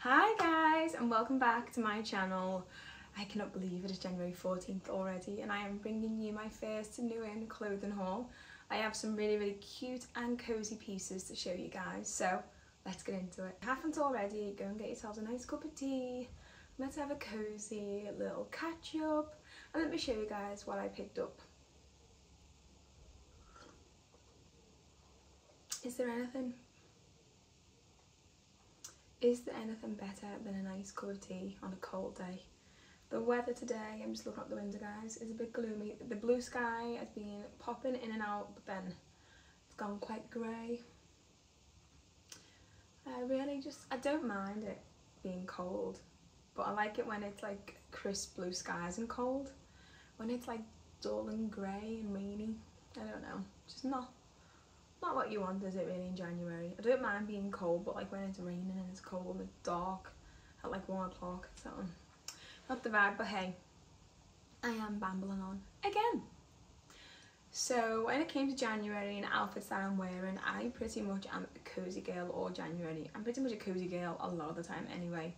Hi guys and welcome back to my channel. I cannot believe it is January 14th already and I am bringing you my first new in clothing haul. I have some really really cute and cozy pieces to show you guys so let's get into it. If you haven't already go and get yourselves a nice cup of tea. Let's have a cozy little catch up and let me show you guys what I picked up. Is there anything is there anything better than a nice cup of tea on a cold day? The weather today, I'm just looking out the window guys, is a bit gloomy. The blue sky has been popping in and out but then it's gone quite grey. I really just, I don't mind it being cold but I like it when it's like crisp blue skies and cold. When it's like dull and grey and rainy, I don't know, just not not what you want, is it really, in January? I don't mind being cold, but like when it's raining and it's cold it's dark at like one o'clock, so um, not the vibe, but hey, I am bambling on again. So when it came to January and outfits that I'm wearing, I pretty much am a cozy girl all January. I'm pretty much a cozy girl a lot of the time anyway,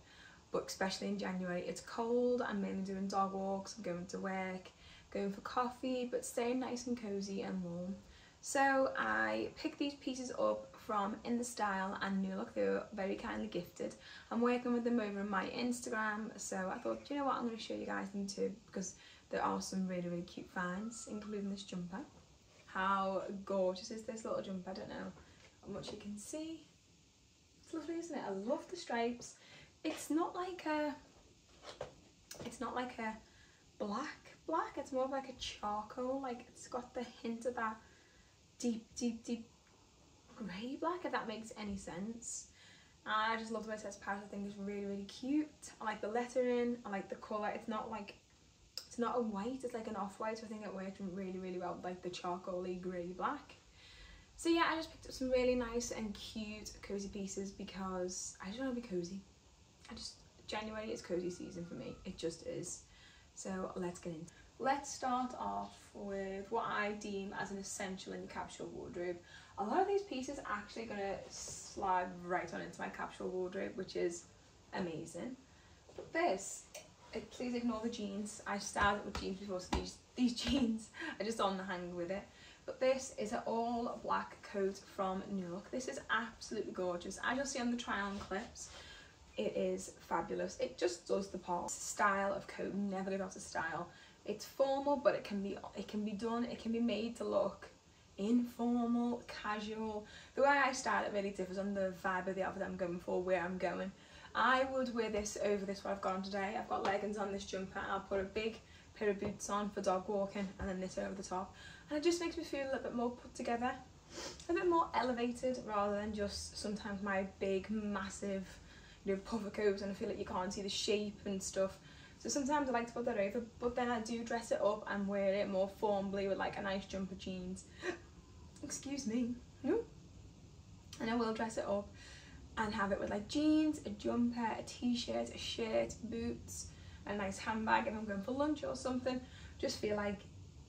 but especially in January, it's cold, I'm mainly doing dog walks, I'm going to work, going for coffee, but staying nice and cozy and warm. So I picked these pieces up from In The Style and New Look. They were very kindly gifted. I'm working with them over on my Instagram, so I thought, you know what, I'm going to show you guys them too because there are some really, really cute finds, including this jumper. How gorgeous is this little jumper? I don't know how much you can see. It's lovely, isn't it? I love the stripes. It's not like a, it's not like a black black. It's more like a charcoal. Like it's got the hint of that deep, deep, deep grey black, if that makes any sense. And I just love the way it says Paris. I think it's really, really cute. I like the lettering. I like the colour. It's not like, it's not a white. It's like an off-white. So I think it worked really, really well with like the charcoaly grey black. So yeah, I just picked up some really nice and cute cozy pieces because I just want to be cozy. I just, January is cozy season for me. It just is. So let's get in. Let's start off with what I deem as an essential in the capsule wardrobe. A lot of these pieces are actually going to slide right on into my capsule wardrobe, which is amazing. But this, it, please ignore the jeans. I started with jeans before, so these, these jeans are just on the hang with it. But this is an all black coat from New Look. This is absolutely gorgeous. As you'll see on the try on clips, it is fabulous. It just does the part. Style of coat, never goes out of style it's formal but it can be it can be done it can be made to look informal casual. The way I style it really differs on the vibe of the outfit I'm going for where I'm going. I would wear this over this what I've got on today. I've got leggings on this jumper. I'll put a big pair of boots on for dog walking and then this over the top. And it just makes me feel a little bit more put together a bit more elevated rather than just sometimes my big massive you know puffer coats and I feel like you can't see the shape and stuff so sometimes I like to put that over, but then I do dress it up and wear it more formally with like a nice jumper jeans. Excuse me. No. And I will dress it up and have it with like jeans, a jumper, a t-shirt, a shirt, boots, a nice handbag if I'm going for lunch or something. Just feel like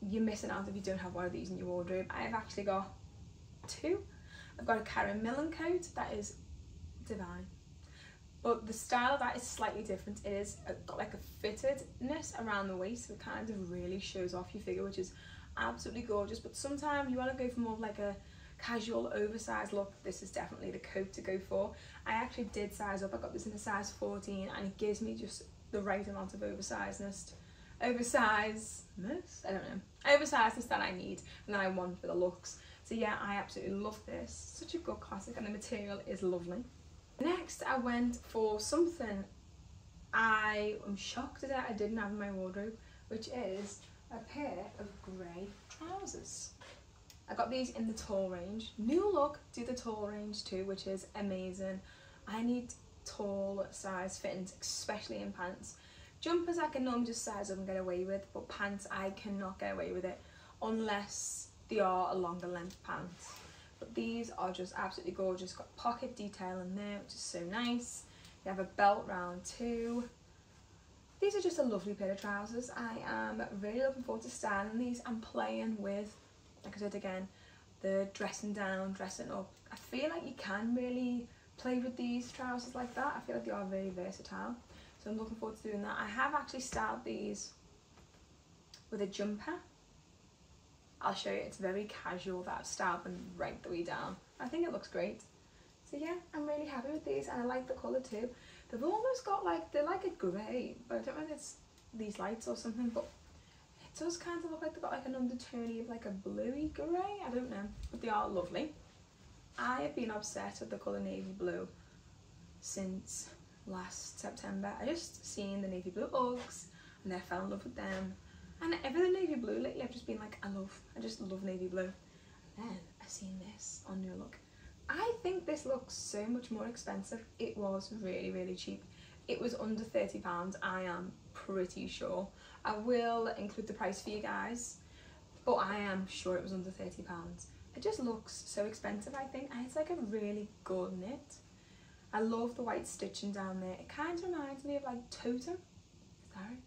you're missing out if you don't have one of these in your wardrobe. I've actually got two. I've got a Karen Millen coat that is divine but the style of that is slightly different. It is uh, got like a fittedness around the waist, so it kind of really shows off your figure, which is absolutely gorgeous. But sometimes you want to go for more of like a casual oversized look. This is definitely the coat to go for. I actually did size up. I got this in a size 14 and it gives me just the right amount of oversizedness. Oversizedness? I don't know. Oversizedness that I need and that I want for the looks. So yeah, I absolutely love this. Such a good classic and the material is lovely. Next I went for something I am shocked that I didn't have in my wardrobe, which is a pair of grey trousers. I got these in the tall range. New Look do the tall range too, which is amazing. I need tall size fittings, especially in pants. Jumpers I can normally just size up and get away with, but pants I cannot get away with it unless they are a longer length pants. But these are just absolutely gorgeous. Got pocket detail in there, which is so nice. You have a belt round too. These are just a lovely pair of trousers. I am really looking forward to styling these and playing with, like I said again, the dressing down, dressing up. I feel like you can really play with these trousers like that. I feel like they are very versatile. So I'm looking forward to doing that. I have actually styled these with a jumper. I'll show you, it's very casual that I've right the way down. I think it looks great. So yeah, I'm really happy with these and I like the colour too. They've almost got like, they're like a grey, but I don't know if it's these lights or something, but it does kind of look like they've got like an undertone of like a bluey grey, I don't know, but they are lovely. I have been obsessed with the colour navy blue since last September. I just seen the navy blue Uggs and I fell in love with them. And everything navy blue lately I've just been like, I love, I just love navy blue. And then I seen this on New Look. I think this looks so much more expensive. It was really, really cheap. It was under £30, I am pretty sure. I will include the price for you guys, but I am sure it was under £30. It just looks so expensive, I think, and it's like a really good knit. I love the white stitching down there. It kind of reminds me of like Toteme. Sorry,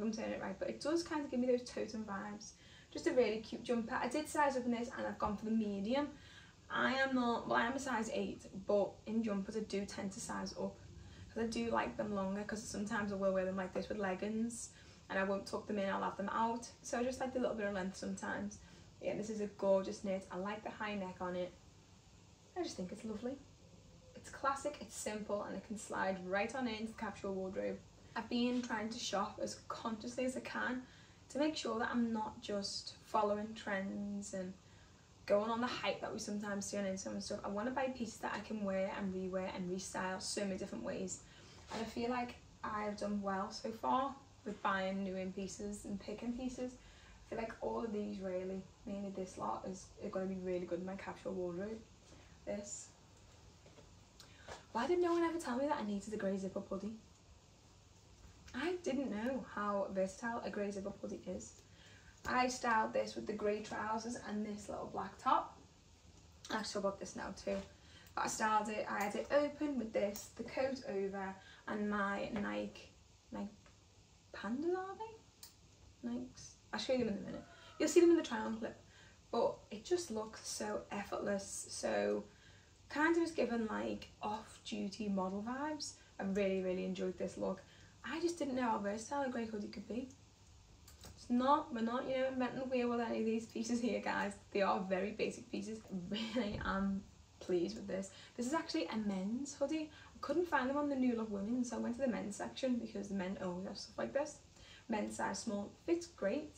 I'm saying it right, but it does kind of give me those Toteme vibes. Just a really cute jumper. I did size up in this and I've gone for the medium. I am not, well I am a size 8, but in jumpers I do tend to size up. Because I do like them longer, because sometimes I will wear them like this with leggings and I won't tuck them in, I'll have them out. So I just like the little bit of length sometimes. Yeah, this is a gorgeous knit. I like the high neck on it. I just think it's lovely. It's classic, it's simple, and it can slide right on into the capsule wardrobe. I've been trying to shop as consciously as I can to make sure that I'm not just following trends and going on the hype that we sometimes see on Instagram and stuff. I want to buy pieces that I can wear and rewear and restyle so many different ways. And I feel like I've done well so far with buying new in pieces and picking pieces. I feel like all of these really, mainly this lot, is going to be really good in my capsule wardrobe. This. Why did no one ever tell me that I needed a grey zipper hoodie? I didn't know how versatile a grey zip up hoodie is. I styled this with the grey trousers and this little black top. I still got this now too. But I styled it, I had it open with this, the coat over, and my Nike, Nike Pandas are they? Nikes. I'll show you them in a minute. You'll see them in the try on clip. But it just looks so effortless, so kind of was given like off-duty model vibes. I really, really enjoyed this look. I just didn't know how versatile a grey hoodie could be. It's not, we're not, you know, inventing the wheel with any of these pieces here, guys. They are very basic pieces. Really I'm pleased with this. This is actually a men's hoodie. I couldn't find them on the New Look Women, so I went to the men's section because the men always have stuff like this. Men's size small. Fits great.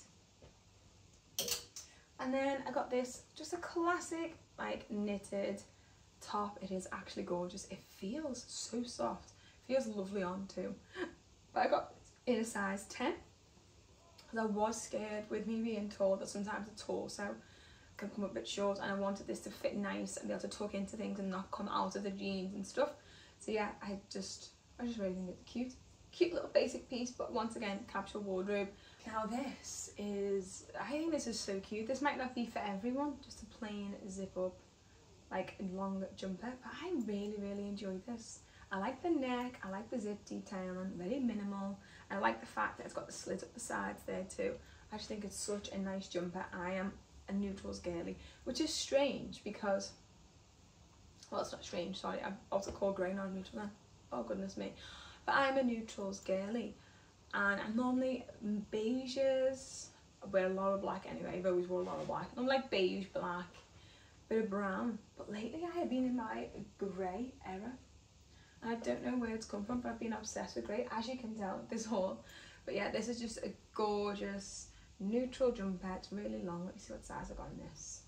And then I got this, just a classic, like, knitted top. It is actually gorgeous. It feels so soft. Feels lovely on too. But I got in a size 10 because I was scared with me being tall that sometimes the torso can come up a bit short and I wanted this to fit nice and be able to tuck into things and not come out of the jeans and stuff. So yeah, I just, I just really think it's cute. Cute little basic piece, but once again, capsule wardrobe. Now this is, I think this is so cute. This might not be for everyone, just a plain zip up, like long jumper, but I really, really enjoy this. I like the neck, I like the zip detailing, very minimal. I like the fact that it's got the slit up the sides there too. I just think it's such a nice jumper. I am a neutrals girly, which is strange because, well it's not strange, sorry, I'm also called grey non neutral then. Oh goodness me. But I'm a neutrals girly and I'm normally mm, beiges, I wear a lot of black anyway, I've always wore a lot of black. I'm like beige, black, bit of brown. But lately I have been in my grey era. I don't know where it's come from, but I've been obsessed with grey, as you can tell, this haul. But yeah, this is just a gorgeous neutral jumper. It's really long. Let me see what size I got in this.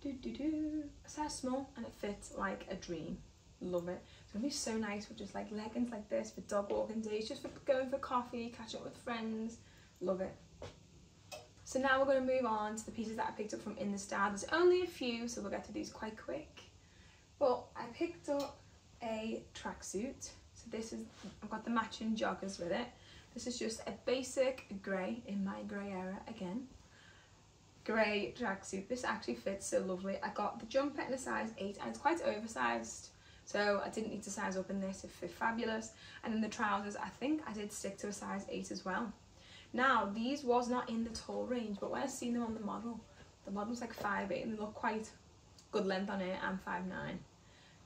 Do do do. A size small, and it fits like a dream. Love it. It's gonna be so nice with just like leggings like this for dog walking days, just for going for coffee, catch up with friends. Love it. So now we're going to move on to the pieces that I picked up from In The Style. There's only a few, so we'll get to these quite quick. But I picked up a tracksuit. So this is, I've got the matching joggers with it. This is just a basic grey in my grey era again. Grey tracksuit. This actually fits so lovely. I got the jumper in a size 8 and it's quite oversized. So I didn't need to size up in this, it fit fabulous. And then the trousers, I think I did stick to a size 8 as well. Now, these was not in the tall range, but when I seen them on the model, the model's like 5'8 and they look quite good length on it, I'm 5'9".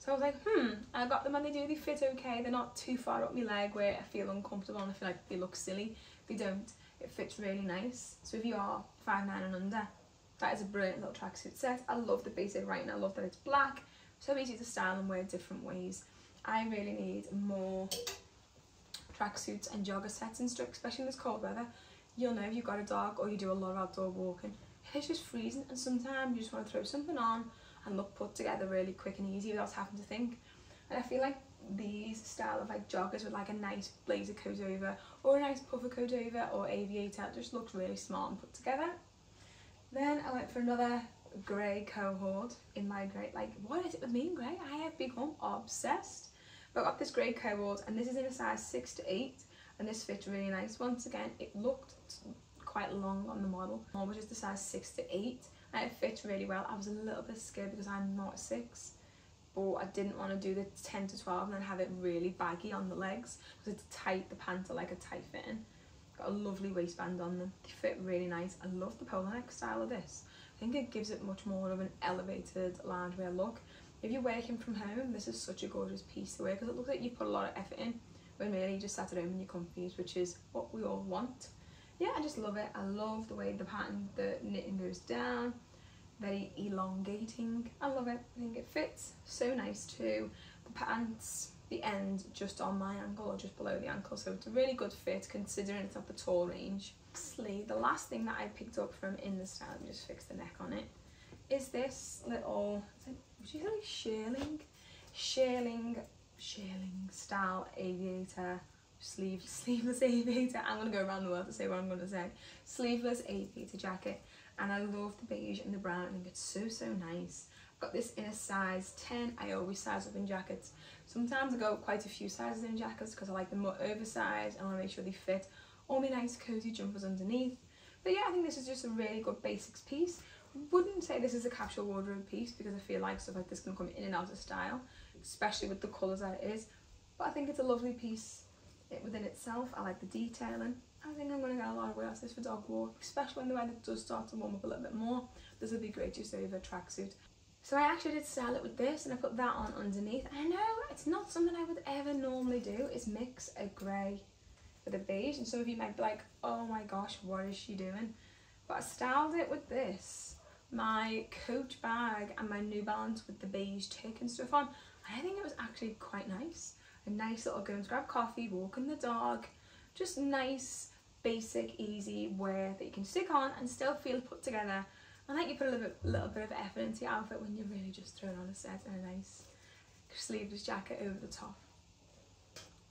So I was like, hmm, I got them and they do, they fit okay. They're not too far up my leg where I feel uncomfortable and I feel like they look silly. They don't. It fits really nice. So if you are 5'9 and under, that is a brilliant little tracksuit set. I love the basic right. I love that it's black. So easy to style and wear different ways. I really need more tracksuits and jogger sets and stuff, especially in this cold weather. You'll know if you've got a dog or you do a lot of outdoor walking. It's just freezing and sometimes you just want to throw something on and look put together really quick and easy without having to think. And I feel like these style of like joggers with like a nice blazer coat over or a nice puffer coat over or aviator just looks really smart and put together. Then I went for another grey co-ord in my grey, like what is it with me in grey? I have become obsessed. But I got this grey co-ord and this is in a size 6 to 8 and this fits really nice. Once again, it looked quite long on the model, which is the size 6 to 8 and it fits really well. I was a little bit scared because I'm not 6 but I didn't want to do the 10 to 12 and then have it really baggy on the legs because it's tight, the pants are like a tight fitting. Got a lovely waistband on them, they fit really nice. I love the polo neck style of this. I think it gives it much more of an elevated loungewear look. If you're working from home, this is such a gorgeous piece to wear because it looks like you put a lot of effort in when really you just sat at home in your comfies, which is what we all want. Yeah, I just love it. I love the way the pattern, the knitting goes down very elongating. I love it. I think it fits so nice too. The pants, the end just on my ankle or just below the ankle, so it's a really good fit considering it's not the tall range. Lastly, the last thing that I picked up from in the style, let just fix the neck on it, is this little, is it, would you say shearling? Shearling, shearling style aviator sleeve, sleeveless aviator. I'm to go around the world to say what I'm to say. Sleeveless aviator jacket and I love the beige and the brown. I think it's so, so nice. I've got this in a size 10. I always size up in jackets. Sometimes I go quite a few sizes in jackets because I like them more oversized and I want to make sure they fit all my nice cozy jumpers underneath. But yeah, I think this is just a really good basics piece. Wouldn't say this is a capsule wardrobe piece because I feel like stuff like this can come in and out of style, especially with the colours that it is. But I think it's a lovely piece within itself. I like the detailing. I think I'm going to get a lot of wear out of this for dog walk, especially when the weather does start to warm up a little bit more. This would be great just over a tracksuit. So I actually did style it with this and I put that on underneath. I know it's not something I would ever normally do is mix a grey with a beige and some of you might be like, oh my gosh, what is she doing? But I styled it with this, my Coach bag and my New Balance with the beige tick and stuff on. I think it was actually quite nice. A nice little go and grab coffee, walking the dog, just nice basic, easy wear that you can stick on and still feel put together. And like you put a little bit, little bit of effort into your outfit when you're really just throwing on a set and a nice sleeveless jacket over the top.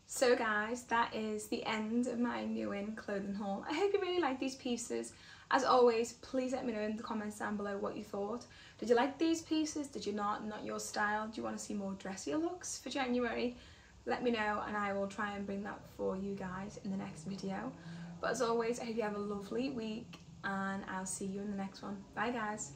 So guys, that is the end of my new in clothing haul. I hope you really like these pieces. As always, please let me know in the comments down below what you thought. Did you like these pieces? Did you not? Not your style? Do you want to see more dressier looks for January? Let me know and I will try and bring that for you guys in the next video. But as always, I hope you have a lovely week and I'll see you in the next one. Bye guys.